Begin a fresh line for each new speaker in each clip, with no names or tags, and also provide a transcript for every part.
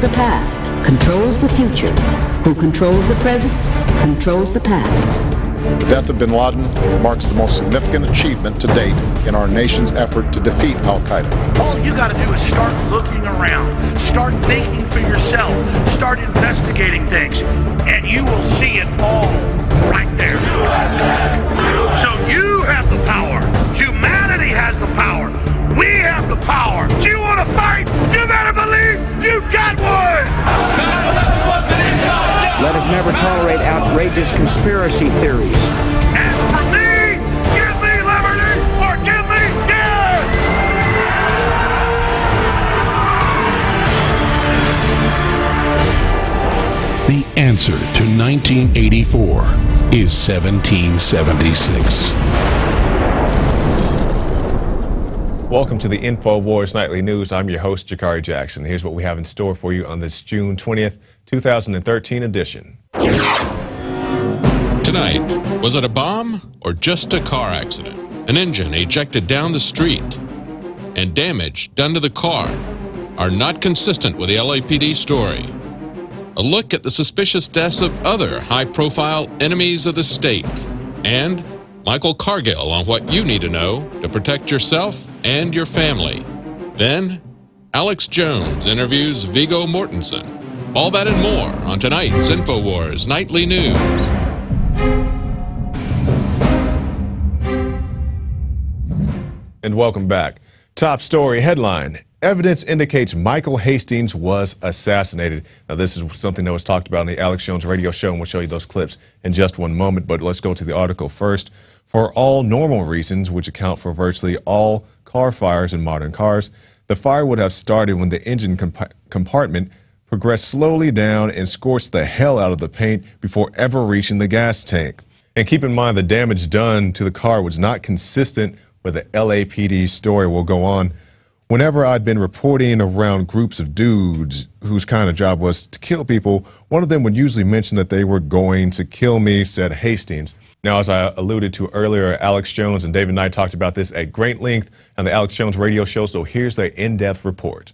the past controls the future. Who controls the present controls the past.
The death of bin Laden marks the most significant achievement to date in our nation's effort to defeat Al Qaeda.
All you got to do is start looking around, start thinking for yourself, start investigating things, and you will see it all right there. So you have the power. Humanity has the power. We have the power. Do you want to fight? You better believe you got one.
Let us never tolerate outrageous conspiracy theories.
As for me, give me liberty or give me death!
The answer to 1984 is 1776.
Welcome to the InfoWars Nightly News. I'm your host, Jakari Jackson. Here's what we have in store for you on this June 20th, 2013 edition.
Tonight, was it a bomb or just a car accident? An engine ejected down the street and damage done to the car are not consistent with the LAPD story. A look at the suspicious deaths of other high-profile enemies of the state. And Michael Cargill on what you need to know to protect yourself and your family. Then, Alex Jones interviews Viggo Mortensen. All that and more on tonight's InfoWars Nightly News.
And welcome back. Top story headline Evidence indicates Michael Hastings was assassinated. Now, this is something that was talked about on the Alex Jones radio show, and we'll show you those clips in just one moment. But let's go to the article first. For all normal reasons, which account for virtually all car fires in modern cars, the fire would have started when the engine comp- compartment progressed slowly down and scorched the hell out of the paint before ever reaching the gas tank. And keep in mind, the damage done to the car was not consistent with the LAPD story. We'll go on. Whenever I'd been reporting around groups of dudes whose kind of job was to kill people, one of them would usually mention that they were going to kill me, said Hastings. Now, as I alluded to earlier, Alex Jones and David Knight talked about this at great length on the Alex Jones radio show, so here's their in depth report.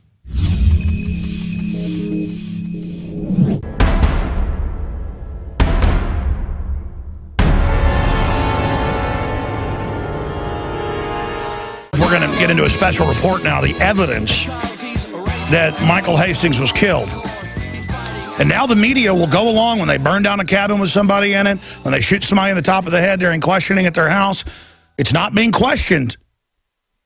We're going to get into a special report now, the evidence that Michael Hastings was killed. And now the media will go along when they burn down a cabin with somebody in it, when they shoot somebody in the top of the head during questioning at their house. It's not being questioned.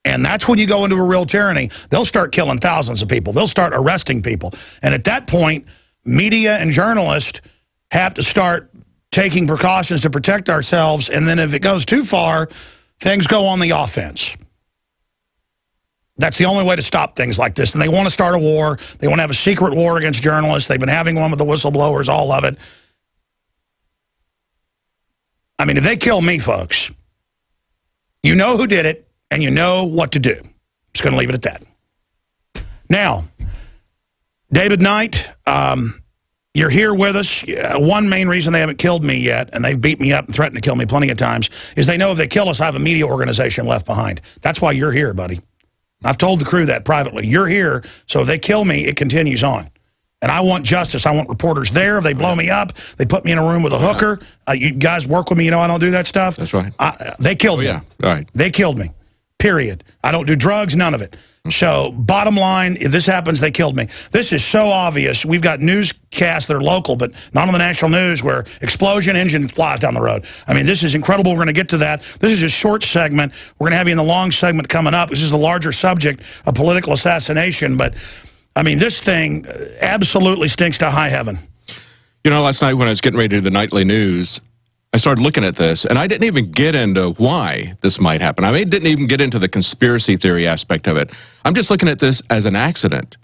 And that's when you go into a real tyranny. They'll start killing thousands of people. They'll start arresting people. And at that point, media and journalists have to start taking precautions to protect ourselves. And then if it goes too far, things go on the offense. That's the only way to stop things like this. And they want to start a war. They want to have a secret war against journalists. They've been having one with the whistleblowers, all of it. I mean, if they kill me, folks, you know who did it, and you know what to do. I'm Just going to leave it at that. Now, David Knight, um, you're here with us. One main reason they haven't killed me yet, and they've beat me up and threatened to kill me plenty of times, is they know if they kill us, I have a media organization left behind. That's why you're here, buddy. I've told the crew that privately. You're here, so if they kill me, it continues on. And I want justice. I want reporters there. If they blow me up, they put me in a room with a hooker. Uh, you guys work with me. You know I don't do that stuff.
That's right.
I, they killed
oh,
me.
yeah. All right.
They killed me. Period. I don't do drugs, none of it. So bottom line, if this happens, they killed me. This is so obvious. We've got newscasts that are local, but not on the national news, where explosion engine flies down the road. I mean, this is incredible. We're going to get to that. This is a short segment. We're going to have you in the long segment coming up. This is a larger subject of political assassination. But, I mean, this thing uh, absolutely stinks to high heaven.
You know, last night when I was getting ready to do the nightly news, I started looking at this, and I didn't even get into why this might happen. I didn't even get into the conspiracy theory aspect of it. I'm just looking at this as an accident,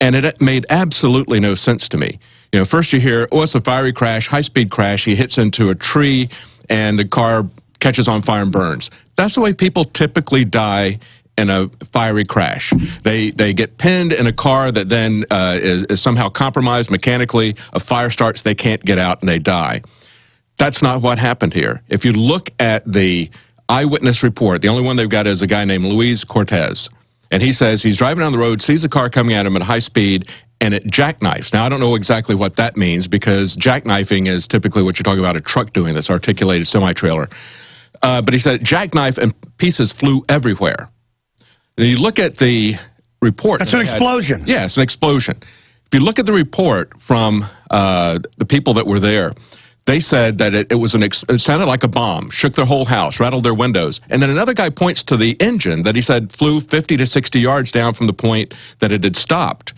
and it made absolutely no sense to me. You know, first you hear, oh, it's a fiery crash, high-speed crash. He hits into a tree, and the car catches on fire and burns. That's the way people typically die in a fiery crash. They they get pinned in a car that then uh, is, is somehow compromised mechanically. A fire starts, they can't get out, and they die. That's not what happened here. If you look at the eyewitness report, the only one they've got is a guy named Luis Cortez. And he says he's driving down the road, sees a car coming at him at high speed, and it jackknifes. Now, I don't know exactly what that means because jackknifing is typically what you're talking about a truck doing this articulated semi trailer. Uh, but he said jackknife and pieces flew everywhere. And you look at the report.
That's an
had-
explosion.
yeah, it's an explosion. If you look at the report from uh, the people that were there, they said that it, it was an it sounded like a bomb, shook their whole house, rattled their windows. And then another guy points to the engine that he said flew 50 to 60 yards down from the point that it had stopped.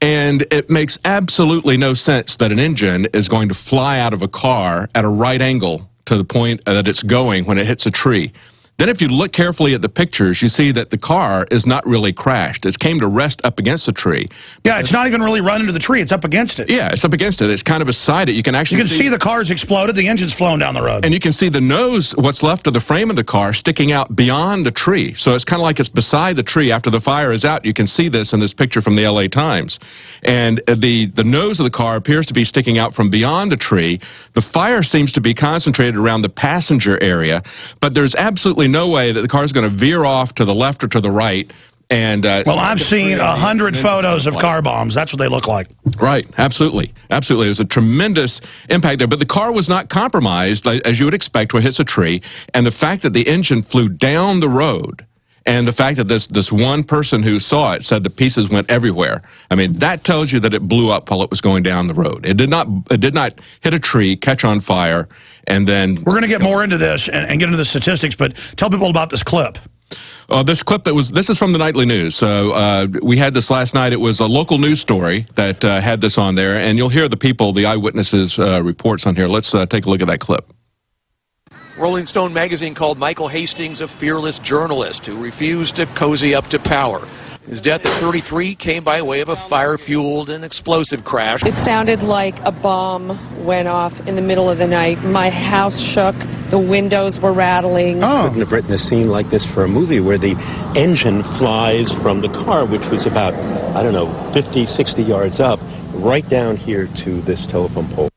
And it makes absolutely no sense that an engine is going to fly out of a car at a right angle to the point that it's going when it hits a tree. Then, if you look carefully at the pictures, you see that the car is not really crashed. It came to rest up against the tree.
Yeah, it's not even really run into the tree. It's up against it.
Yeah, it's up against it. It's kind of beside it. You can actually
You can see the car's exploded. The engine's flown down the road.
and you can see the nose, what's left of the frame of the car, sticking out beyond the tree. So it's kind of like it's beside the tree after the fire is out. You can see this in this picture from the LA Times. And uh, the, the nose of the car appears to be sticking out from beyond the tree. The fire seems to be concentrated around the passenger area, but there's absolutely no way that the car is going to veer off to the left or to the right. And uh,
well, I've seen a hundred photos of car bombs. That's what they look like.
Right, absolutely, absolutely. It was a tremendous impact there, but the car was not compromised as you would expect when it hits a tree. And the fact that the engine flew down the road, and the fact that this this one person who saw it said the pieces went everywhere. I mean, that tells you that it blew up while it was going down the road. It did not it did not hit a tree, catch on fire, and then
We're going to get more into this and, and get into the statistics, but tell people about this clip.
Uh, this clip that was this is from the nightly news. So uh, we had this last night. It was a local news story that uh, had this on there, and you'll hear the people, the eyewitnesses' uh, reports on here. Let's uh, take a look at that clip.
Rolling Stone magazine called Michael Hastings a fearless journalist who refused to cozy up to power. His death at 33 came by way of a fire fueled and explosive crash.
It sounded like a bomb went off in the middle of the night. My house shook, the windows were rattling.
Oh,
couldn't have written a scene like this for a movie where the engine flies from the car, which was about, I don't know, 50, 60 yards up, right down here to this telephone pole.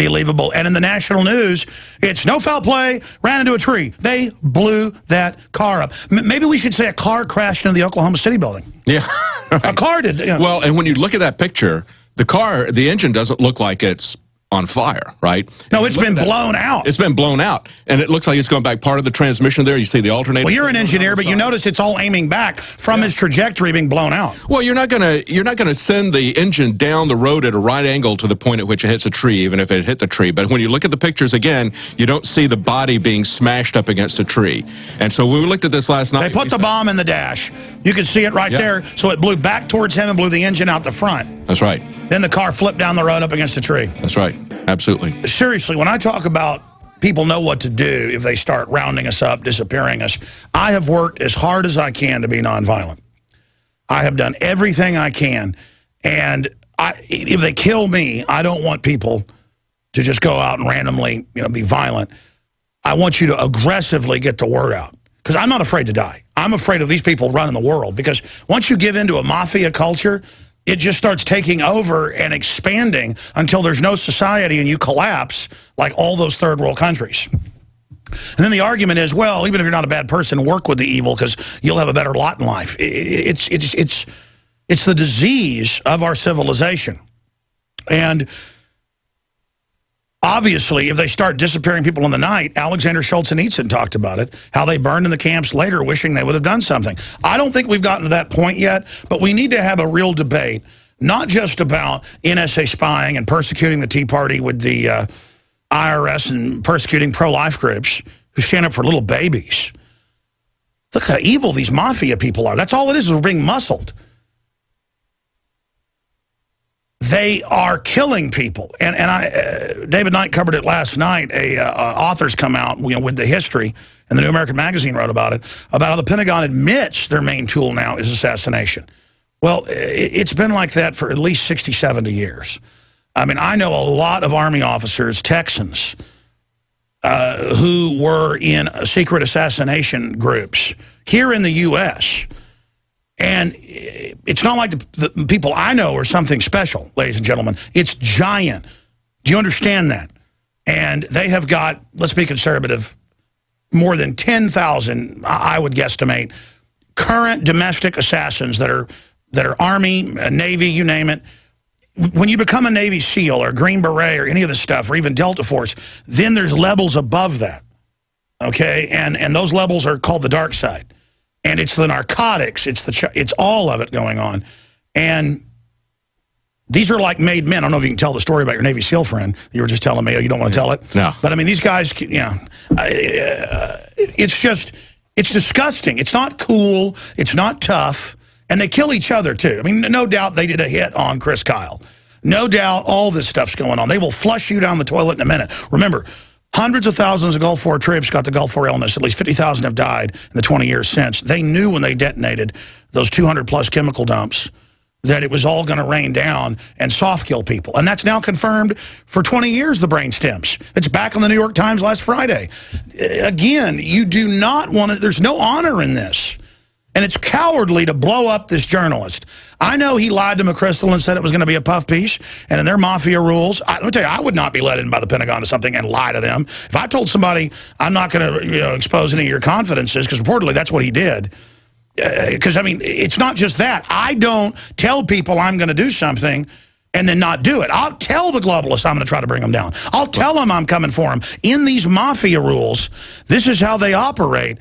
Unbelievable. And in the national news, it's no foul play, ran into a tree. They blew that car up. M- maybe we should say a car crashed into the Oklahoma City building.
Yeah.
A car did. you know.
Well, and when you look at that picture, the car, the engine doesn't look like it's on fire, right?
no,
And
it's been
at that-
blown out.
It's been blown out, and it looks like it's going back part of the transmission there. You see the alternator.
Well, you're an engineer, but you notice it's all aiming back from his trajectory being blown out.
Well, you're not gonna you're not gonna send the engine down the road at a right angle to the point at which it hits a tree, even if it hit the tree. But when you look at the pictures again, you don't see the body being smashed up against a tree. And so when we looked at this last night,
They put the
said-
bomb in the dash. You could see it right
Yeah.
there. So it blew back towards him and blew the engine out the front.
That's right.
Then the car flipped down the road up against a tree.
That's right. Absolutely.
seriously, when I talk about people know what to do if they start rounding us up, disappearing us, I have worked as hard as I can to be nonviolent. I have done everything I can. And I, if they kill me, I don't want people to just go out and randomly you know, be violent. I want you to aggressively get the word out. Because I'm not afraid to die. I'm afraid of these people running the world. Because once you give into a mafia culture, it just starts taking over and expanding until there's no society and you collapse like all those third world countries. And then the argument is, well, even if you're not a bad person, work with the evil because you'll have a better lot in life. It's, it's, it's, it's the disease of our civilization. And obviously, if they start disappearing people in the night, Alexander Solzhenitsyn talked about it, how they burned in the camps later wishing they would have done something. I don't think we've gotten to that point yet, but we need to have a real debate, not just about NSA spying and persecuting the Tea Party with the uh, IRS and persecuting pro-life groups who stand up for little babies. Look how evil these mafia people are. That's all it is, is we're being muscled. They are killing people. And, and I, uh, David Knight covered it last night. A uh, uh, author's come out you know, with the history, and the New American Magazine wrote about it, about how the Pentagon admits their main tool now is assassination. Well, it's been like that for at least 60, 70 years. I mean, I know a lot of Army officers, Texans, uh, who were in secret assassination groups here in the U.S., and it's not like the, the people I know are something special, ladies and gentlemen. It's giant. Do you understand that? And they have got, let's be conservative, more than 10,000, I would guesstimate, current domestic assassins that are that are Army, uh, Navy, you name it. When you become a Navy SEAL or Green Beret or any of this stuff, or even Delta Force, then there's levels above that. Okay, and and those levels are called the dark side, and it's the narcotics, it's the it's all of it going on, and these are like made men. I don't know if you can tell the story about your Navy SEAL friend. You were just telling me, oh, you don't want to tell it.
No.
But I mean, these guys, you know, uh, it's just, it's disgusting. It's not cool. It's not tough. And they kill each other, too. I mean, no doubt they did a hit on Chris Kyle. No doubt all this stuff's going on. They will flush you down the toilet in a minute. Remember, hundreds of thousands of Gulf War troops got the Gulf War illness. At least 50,000 have died in the 20 years since. They knew when they detonated those 200-plus chemical dumps that it was all going to rain down and soft kill people. And that's now confirmed for 20 years, the brain stems. It's back on the New York Times last Friday. Again, you do not want to, there's no honor in this. And it's cowardly to blow up this journalist. I know he lied to McChrystal and said it was going to be a puff piece. And in their mafia rules, I, let me tell you, I would not be let in by the Pentagon to something and lie to them. If I told somebody I'm not going to you know, expose any of your confidences, because reportedly that's what he did, because, uh, I mean, it's not just that. I don't tell people I'm going to do something and then not do it. I'll tell the globalists I'm going to try to bring them down. I'll tell them I'm coming for them. In these mafia rules, this is how they operate.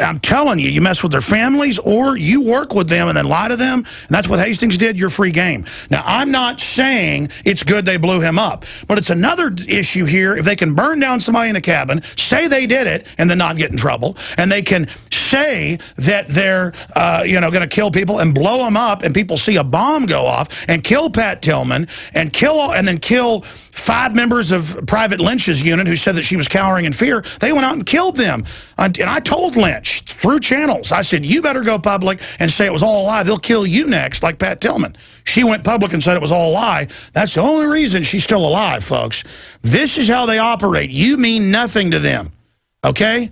I'm telling you, you mess with their families or you work with them and then lie to them. And that's what Hastings did. You're free game. Now, I'm not saying it's good they blew him up, but it's another issue here. If they can burn down somebody in a cabin, say they did it and then not get in trouble, and they can say that they're, uh, you know, going to kill people and blow them up and people see a bomb go off and kill Pat Tillman and kill and then kill five members of Private Lynch's unit who said that she was cowering in fear, they went out and killed them. And I told Lynch through channels, I said, you better go public and say it was all a lie. They'll kill you next, like Pat Tillman. She went public and said it was all a lie. That's the only reason she's still alive, folks. This is how they operate. You mean nothing to them, okay?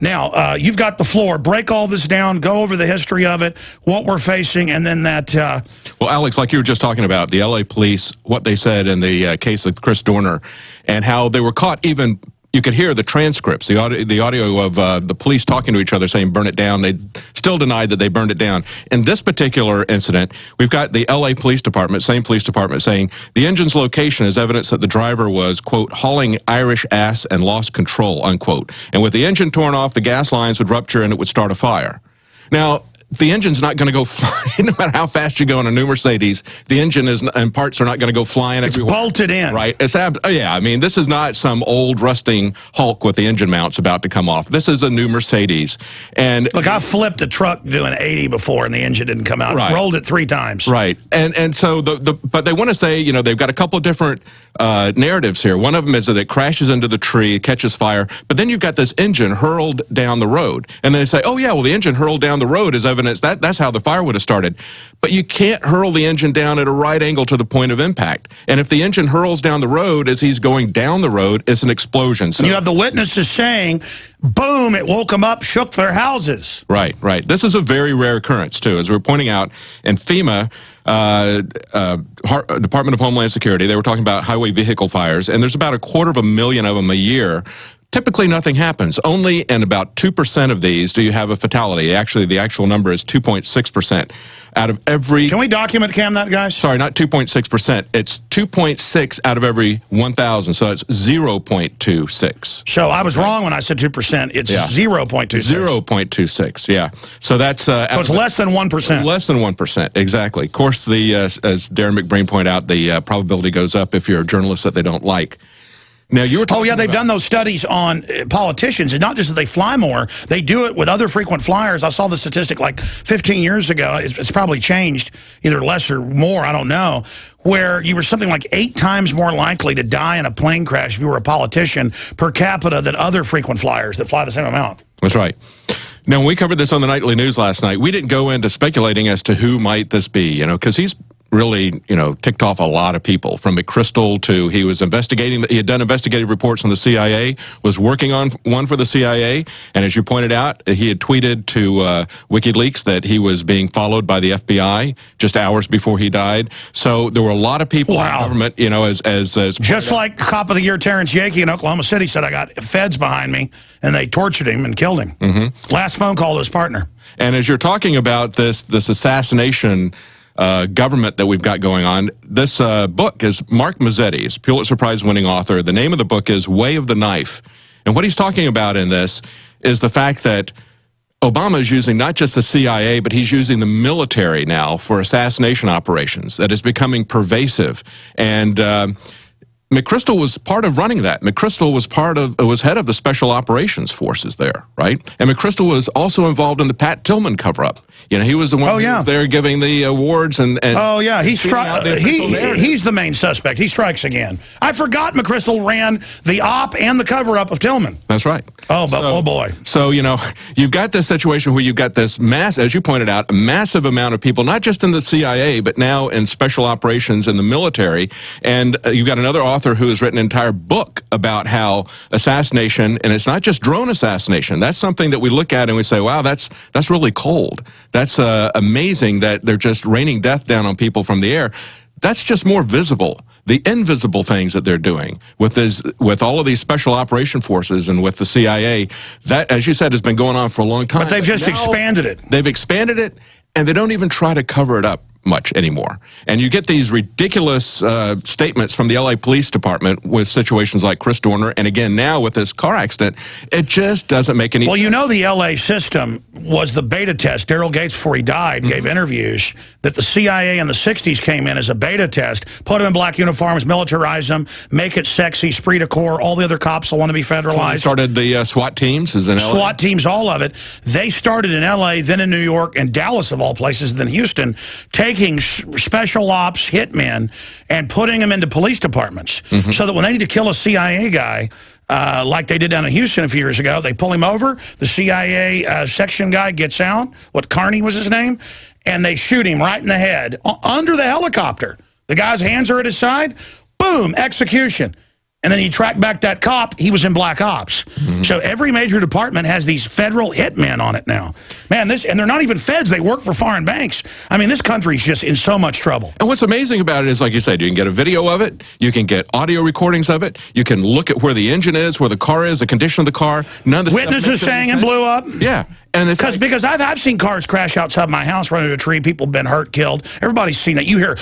Now, uh, you've got the floor. Break all this down. Go over the history of it, what we're facing, and then that... Uh,
well, Alex, like you were just talking about, the L.A. police, what they said in the uh, case of Chris Dorner, and how they were caught even you could hear the transcripts, the audio, the audio of uh, the police talking to each other saying, burn it down. They still denied that they burned it down. In this particular incident, we've got the LA Police Department, same police department, saying the engine's location is evidence that the driver was, quote, hauling Irish ass and lost control, unquote. And with the engine torn off, the gas lines would rupture and it would start a fire. Now, the engine's not going to go flying no matter how fast you go in a new Mercedes. The engine is and parts are not going to go flying.
It's everywhere. bolted in,
right? It's ab- oh, yeah. I mean, this is not some old rusting Hulk with the engine mounts about to come off. This is a new Mercedes. And
look, I flipped a truck doing 80 before, and the engine didn't come out. Right. Rolled it three times.
Right. And and so the the but they want to say you know they've got a couple of different uh, narratives here. One of them is that it crashes into the tree, catches fire, but then you've got this engine hurled down the road, and they say, oh yeah, well the engine hurled down the road is evidence that that's how the fire would have started. But you can't hurl the engine down at a right angle to the point of impact. And if the engine hurls down the road as he's going down the road, it's an explosion.
So you have the witnesses saying, boom, it woke them up, shook their houses.
Right, right. This is a very rare occurrence, too. As we are pointing out, in FEMA, uh, uh, Department of Homeland Security, they were talking about highway vehicle fires, and there's about a quarter of a million of them a year Typically, nothing happens. Only in about 2% of these do you have a fatality. Actually, the actual number is 2.6%. Out of every...
Can we document, Cam, that, guys?
Sorry, not 2.6%. It's 2.6 out of every 1,000, so it's 0.26.
So I was wrong when I said 2%. It's yeah. 0.26.
0.26, yeah. So that's...
Uh, so it's less than 1%.
Less than 1%, exactly. Of course, the uh, as Darrin McBreen pointed out, the uh, probability goes up if you're a journalist that they don't like.
Now you were. Oh yeah, they've done those studies on uh, politicians, and not just that they fly more. They do it with other frequent flyers. I saw the statistic like 15 years ago. It's, it's probably changed, either less or more. I don't know. Where you were something like eight times more likely to die in a plane crash if you were a politician per capita than other frequent flyers that fly the same amount.
That's right. Now, when we covered this on the nightly news last night, we didn't go into speculating as to who might this be, you know, because he's really, you know, ticked off a lot of people from McChrystal to he was investigating, he had done investigative reports on the CIA, was working on one for the CIA. And as you pointed out, he had tweeted to uh, WikiLeaks that he was being followed by the FBI just hours before he died. So there were a lot of people wow. in government, you know, as, as, as
just like cop of the year Terrence Yeakey in Oklahoma City said, I got feds behind me and they tortured him and killed him. Mm -hmm. Last phone call to his partner.
And as you're talking about this, this assassination uh, government that we've got going on. This uh, book is Mark Mazzetti, Pulitzer Prize winning author. The name of the book is Way of the Knife. And what he's talking about in this is the fact that Obama is using not just the CIA, but he's using the military now for assassination operations that is becoming pervasive. And uh, McChrystal was part of running that. McChrystal was part of was head of the special operations forces there, right? And McChrystal was also involved in the Pat Tillman cover up. You know, he was the one oh, yeah. there giving the awards and, and
Oh yeah, he stri- he he's the main suspect. He strikes again. I forgot McChrystal ran the op and the cover up of Tillman.
That's right.
Oh, but so, oh boy.
So, you know, you've got this situation where you've got this mass as you pointed out, a massive amount of people not just in the CIA, but now in special operations in the military and uh, you've got another author who has written an entire book about how assassination, and it's not just drone assassination. That's something that we look at and we say, wow, that's that's really cold. That's uh, amazing that they're just raining death down on people from the air. That's just more visible. The invisible things that they're doing with this, with all of these special operation forces and with the CIA, that, as you said, has been going on for a long time.
But they've just expanded it.
They've expanded it, and they don't even try to cover it up much anymore. And you get these ridiculous uh, statements from the LA Police Department with situations like Chris Dorner, and again now with this car accident, it just doesn't make any
well,
sense.
you know the LA system was the beta test. Daryl Gates, before he died, mm -hmm. gave interviews that the CIA in the 60s came in as a beta test, put them in black uniforms, militarize them, make it sexy, spree to core, all the other cops will want to be federalized.
So started the uh, SWAT teams is in LA?
SWAT teams, all of it. They started in LA, then in New York, and Dallas of all places, then Houston, taking special ops hitmen and putting them into police departments mm -hmm. so that when they need to kill a CIA guy, uh, like they did down in Houston a few years ago, they pull him over, the CIA uh, section guy gets out, what Carney was his name, and they shoot him right in the head under the helicopter. The guy's hands are at his side, boom, execution. And then he tracked back that cop. He was in Black Ops. Mm -hmm. So every major department has these federal hitmen on it now. Man, this and they're not even feds. They work for foreign banks. I mean, this country's just in so much trouble.
And what's amazing about it is, like you said, you can get a video of it. You can get audio recordings of it. You can look at where the engine is, where the car is, the condition of the car. None of the
Witnesses saying it blew up.
Yeah.
And because like, because I've I've seen cars crash outside my house, run into a tree, people have been hurt, killed. Everybody's seen it. You hear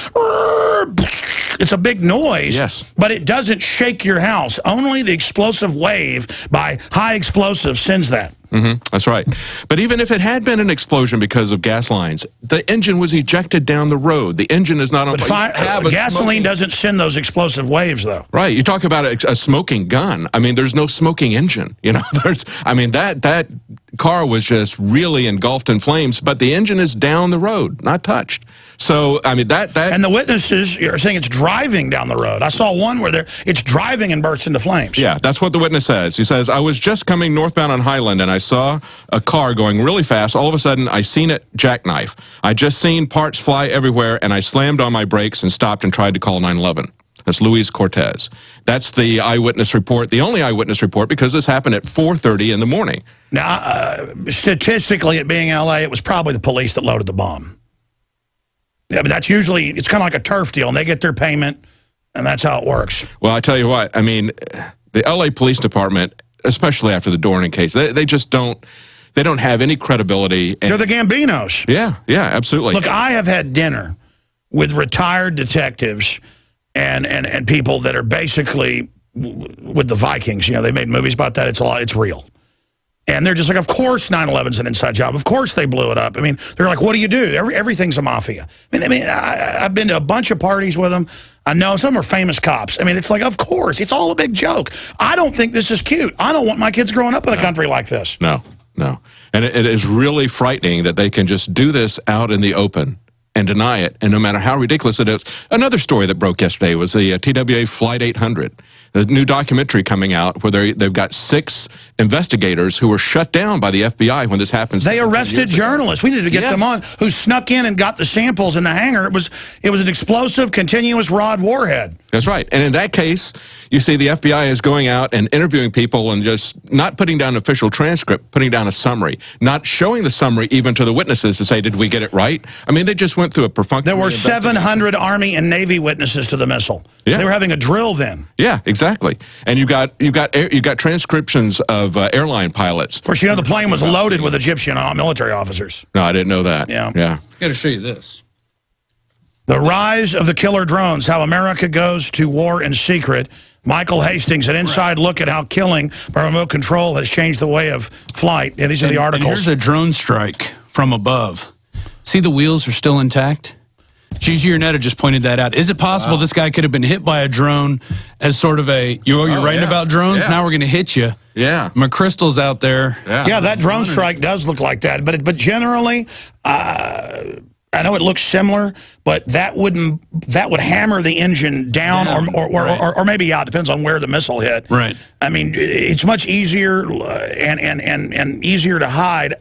it's a big noise,
yes.
but it doesn't shake your house. Only the explosive wave by high explosive sends that.
Mm -hmm. That's right. But even if it had been an explosion because of gas lines, the engine was ejected down the road. The engine is not on
fire. Gasoline smoking... doesn't send those explosive waves, though.
Right. You talk about a, a, smoking gun. I mean, there's no smoking engine. You know, there's. I mean, that that car was just really engulfed in flames, but the engine is down the road, not touched. So, I mean, that... that
and the witnesses are saying it's driving down the road. I saw one where they're, it's driving and bursts into flames.
Yeah, that's what the witness says. He says, I was just coming northbound on Highland, and I saw a car going really fast. All of a sudden, I seen it jackknife. I just seen parts fly everywhere, and I slammed on my brakes and stopped and tried to call 911. That's Luis Cortez. That's the eyewitness report, the only eyewitness report, because this happened at 4.30 in the morning.
Now, uh, statistically, it being L.A., it was probably the police that loaded the bomb. Yeah, but that's usually, it's kind of like a turf deal, and they get their payment, and that's how it works.
Well, I tell you what, I mean, the L.A. Police Department, especially after the Dorner case, they, they just don't, they don't have any credibility.
They're the Gambinos.
Yeah, yeah, absolutely.
Look, I have had dinner with retired detectives and, and, and people that are basically with the Vikings. You know, they made movies about that. It's a lot, it's real. And they're just like, of course 9-11's an inside job. Of course they blew it up. I mean, they're like, what do you do? Every, everything's a mafia. I mean, I mean I, have been to a bunch of parties with them. I know some are famous cops. I mean, it's like, of course, it's all a big joke. I don't think this is cute. I don't want my kids growing up in a country like this.
No, no. And it, it is really frightening that they can just do this out in the open and deny it. And no matter how ridiculous it is, another story that broke yesterday was the uh, TWA Flight 800, the new documentary coming out where they they've got six investigators who were shut down by the FBI when this happened.
They arrested journalists. We need to get
Yes.
them on who snuck in and got the samples in the hangar. It was it was an explosive, continuous rod warhead.
That's right. And in that case, you see the FBI is going out and interviewing people and just not putting down an official transcript, putting down a summary, not showing the summary even to the witnesses to say, did we get it right? I mean, they just went through a perfunctory
There were 700 Army and Navy witnesses to the missile.
Yeah.
They were having a drill then.
Yeah, exactly. Exactly, and you got you got air, you got transcriptions of uh, airline pilots.
Of course, you know the plane was loaded with Egyptian uh, military officers.
No, I didn't know that.
Yeah.
Yeah.
got to show you this.
The rise of the killer drones, how America goes to war in secret. Michael Hastings, an inside look at how killing by remote control has changed the way of flight. Yeah, these are the
And- and
articles.
here's a drone strike from above. See the wheels are still intact? Gigi Ernetta just pointed that out. Is it possible this guy could have been hit by a drone as sort of a, you're, you're
Oh,
writing
yeah.
about drones?
Yeah.
Now we're going to hit you.
Yeah.
McChrystal's out there.
Yeah.
Yeah, that drone strike does look like that, but it, but generally, uh, I know it looks similar, but that wouldn't that would hammer the engine down,
Yeah,
or, or, or,
right.
or or maybe yeah, it depends on where the missile hit.
Right.
I mean, it's much easier uh, and and and and easier to hide.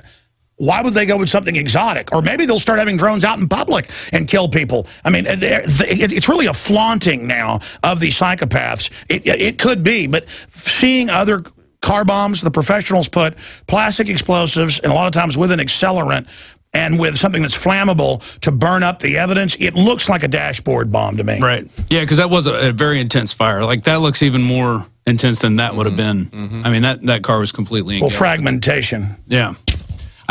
Why would they go with something exotic? Or maybe they'll start having drones out in public and kill people. I mean, uh, they're- it- it's really a flaunting now of these psychopaths. It, it could be, but seeing other car bombs, the professionals put plastic explosives, and a lot of times with an accelerant, and with something that's flammable to burn up the evidence, it looks like a dashboard bomb to me.
Right. Yeah, because that was a, a very intense fire. Like that looks even more intense than that would have mm-hmm. been. Mm-hmm. I mean, that, that car was completely
Well, fragmentation.
Yeah.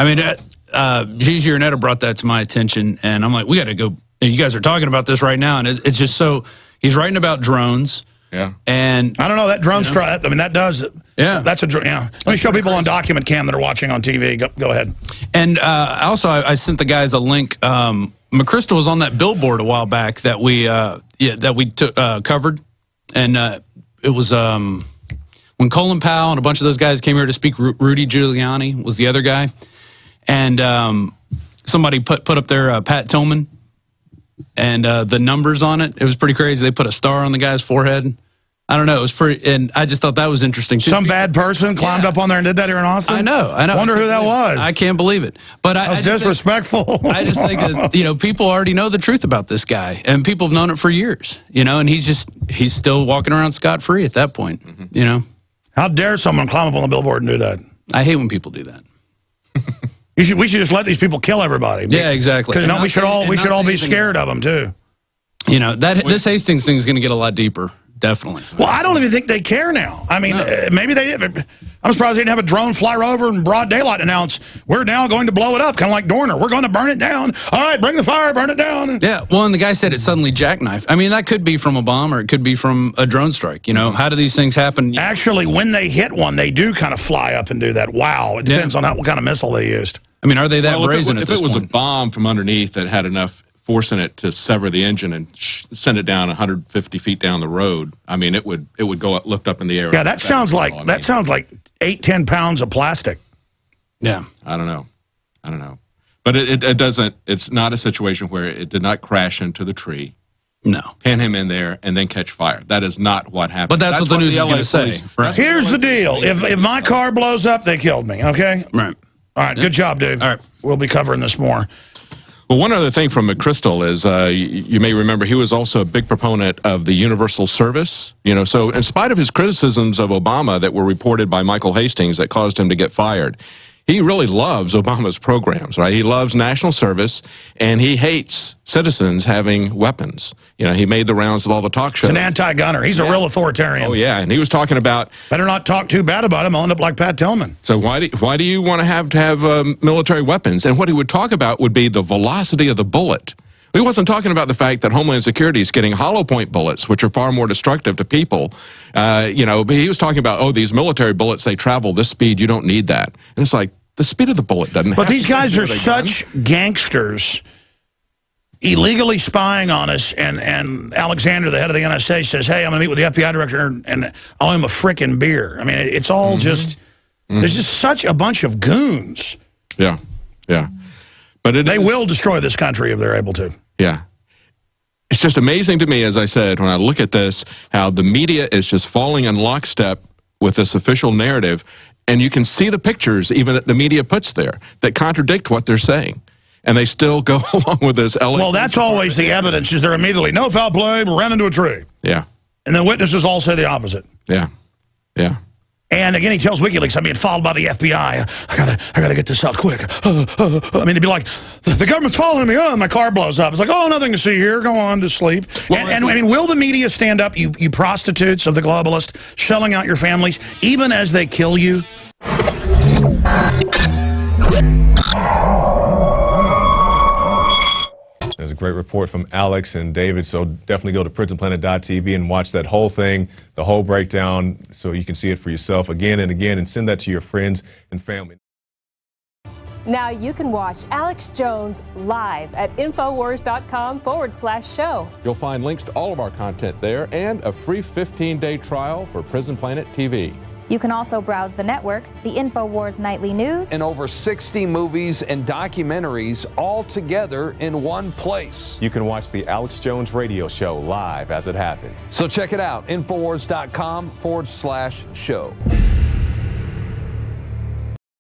I mean, uh, uh, Gigi Ernetta brought that to my attention, and I'm like, we got to go. You guys are talking about this right now, and it's, it's just so. He's writing about drones,
Yeah.
and
I don't know that drone strike. I mean, that does.
Yeah.
that's a drone. Yeah. Let me show people on document cam that are watching on TV. Go, go ahead.
and uh, also I, I sent the guys a link. Um, McChrystal was on that billboard a while back that we uh, yeah that we took uh, covered, and uh, it was um, when Colin Powell and a bunch of those guys came here to speak. Ru- Rudy Giuliani was the other guy, and um, somebody put put up their uh, Pat Tillman and uh, the numbers on it. It was pretty crazy. They put a star on the guy's forehead. I don't know. It was pretty, and I just thought that was interesting too.
Some bad person climbed
Yeah.
up on there and did that here in Austin.
I know. I know.
Wonder
I
who that was.
I can't believe it. But I,
That was
I just think-
disrespectful.
I just think that you know people already know the truth about this guy, and people have known it for years. You know, and he's just he's still walking around scot free at that point. You know,
How dare someone climb up on the billboard and do that?
I hate when people do that.
You should. We should just let these people kill everybody.
Yeah, exactly.
Because
And
no, we should
say-
all we should all
say
be
anything
scared of them too.
You know that this Hastings thing is going to get a lot deeper. Definitely.
Well, I don't even think they care now. I mean, uh, maybe they. didn't. I'm surprised they didn't have a drone fly over in broad daylight and announce we're now going to blow it up, kind of like Dorner. We're going to burn it down. All right, bring the fire, burn it down.
Yeah. Well, and the guy said it suddenly jackknifed. I mean, that could be from a bomb or it could be from a drone strike. You know, how do these things happen?
Actually, when they hit one, they do kind of fly up and do that. Wow, it
Yeah.
depends on how, what kind of missile they used.
I mean, are they that
Well,
brazen
if it, if
this
it was
point?
a bomb from underneath that had enough force in it to sever the engine and sh- send it down 150 feet down the road, I mean, it would it would go up, lift up in the air.
Yeah, that sounds like
I mean,
that sounds like eight, ten pounds of plastic.
yeah.
I don't know, I don't know, but it, it, it doesn't. It's not a situation where it did not crash into the tree,
No.
pin him in there, and then catch fire. That is not what happened.
But that's what the news is
LA
gonna say, right?
Here's the deal: if if my car blows up, they killed me. Okay.
Right.
All right. Good job, dude.
All right.
We'll be covering this more.
Well, one other thing from McChrystal is uh, you, you may remember he was also a big proponent of the universal service. You know, so in spite of his criticisms of Obama that were reported by Michael Hastings that caused him to get fired, he really loves Obama's programs, right? He loves national service and he hates citizens having weapons. You know, he made the rounds of all the talk shows.
He's an anti-gunner. He's a real authoritarian.
oh yeah, and he was talking about
Better not talk too bad about him. I'll end up like Pat Tillman.
so why do why do you want to have to have um, military weapons? And what he would talk about would be the velocity of the bullet. He wasn't talking about the fact that Homeland Security is getting hollow point bullets, which are far more destructive to people. Uh, you know, but he was talking about oh, these military bullets they travel this speed. You don't need that. And it's like the speed of the bullet doesn't.
But these guys are
a gun.
such gangsters, illegally spying on us. And, and Alexander, the head of the NSA, says, hey, I'm going to meet with the FBI director and I'll owe him a frickin' beer. I mean, it's all
Mm-hmm.
just, there's just such a bunch of goons.
Yeah, yeah. But
they
is-
will destroy this country if they're able to.
Yeah. It's just amazing to me, as I said, when I look at this, how the media is just falling in lockstep with this official narrative. And you can see the pictures, even that the media puts there, that contradict what they're saying. And they still go along with this. LA
Well, that's always the evidence. Is they're immediately no foul play, ran into a tree,
Yeah.
and then witnesses all say the opposite.
Yeah. Yeah.
And again, he tells WikiLeaks, I'm being followed by the FBI. I gotta, I gotta get this out quick. Uh, uh, uh. I mean, it'd be like, the government's following me. Oh, my car blows up. It's like, oh, nothing to see here. Go on to sleep. and, and I mean, will the media stand up, you, you prostitutes of the globalist, shelling out your families, even as they kill you?
Great report from Alex and David, so definitely go to prisonplanet.tv and watch that whole thing, the whole breakdown, so you can see it for yourself again and again and send that to your friends and family.
Now you can watch Alex Jones live at Infowars.com forward slash show.
You'll find links to all of our content there and a free 15 day trial for Prison Planet TV.
You can also browse the network, the InfoWars Nightly News,
and over 60 movies and documentaries all together in one place.
You can watch the Alex Jones radio show live as it happened.
So check it out, Infowars.com forward slash show.